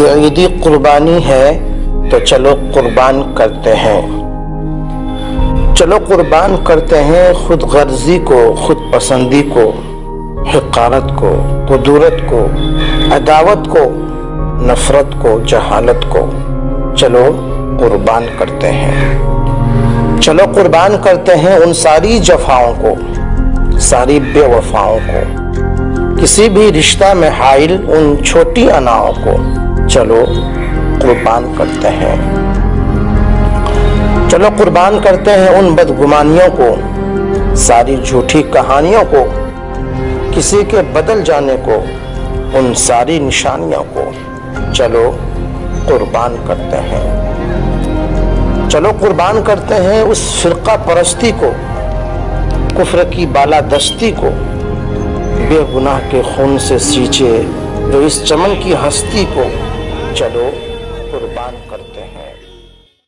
ये ईदी कुर्बानी है तो चलो कुर्बान करते हैं। चलो कुर्बान करते हैं खुद गर्जी को, खुद पसंदी को हकारत को, कुदूरत को, अदावत को, नफरत को, जहालत को। चलो कुर्बान करते हैं। चलो कुर्बान करते हैं उन सारी जफाओं को, सारी बेवफाओं को। किसी भी रिश्ता में हाइल उन छोटी अनाओं को। चलो, कुर्बान करते हैं। चलो, कुर्बान करते हैं उन बदगुमानियों को, सारी झूठी कहानियों को, किसी के बदल जाने को, उन सारी निशानियों को। चलो, कुर्बान करते हैं। चलो, कुर्बान करते हैं उस फिरका परस्ती को, कुफर की बालादस्ती को। बेगुनाह के खून से सींचे जो इस चमन की हस्ती को चलो कुर्बान करते हैं।